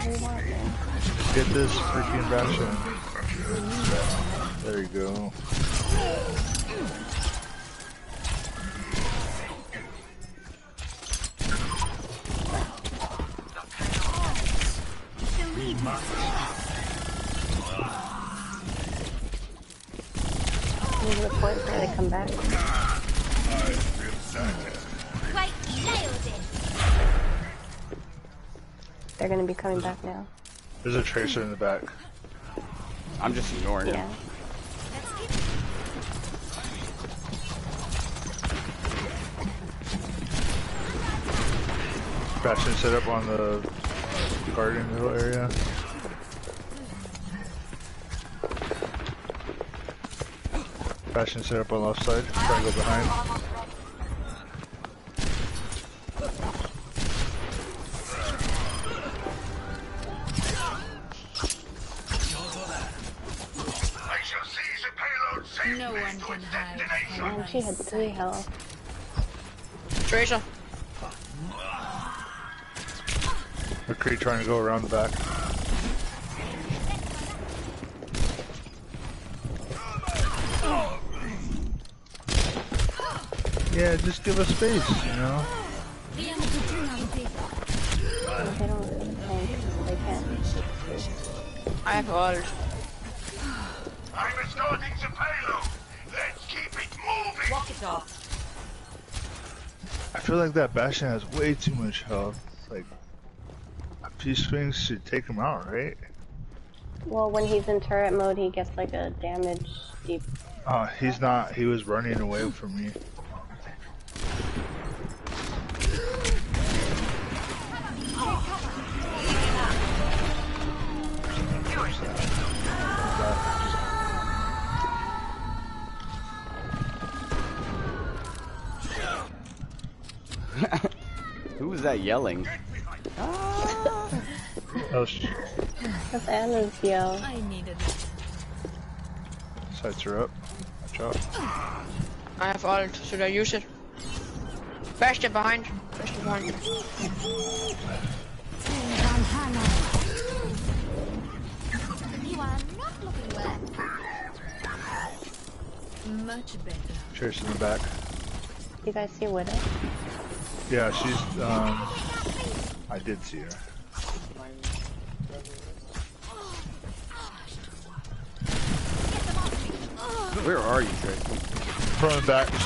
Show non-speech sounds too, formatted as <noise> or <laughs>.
Get this freaking ration. There you go. Move the point for they come back. Quite nailed it. They're gonna be coming back now. There's a tracer in the back. I'm just ignoring Yeah. him. Bastion set up on the garden hill area. Bastion set up on the left side. try to go behind. No one can hide. Man, oh, she had three health. Tracer. McCree trying to go around the back. Yeah, just give us space, you know? They don't really. They can't. I have ult. I'm escorting moving. Walk it off. I feel like that Bastion has way too much health. Like, a few swings should take him out, right? Well, when he's in turret mode, he gets like a damage deep. Uh, he's not. He was running away from me. <laughs> Who was that yelling? Ah. Oh, sh- That's Ana's yell. I needed sights are up. Watch out. I have ult. Should I use it? Bastion behind. Bastion behind. You are not looking well. Much better. Trace in the back. You guys see Widow? Yeah, she's, um, I did see her. Where are you, Tracy? Front and back.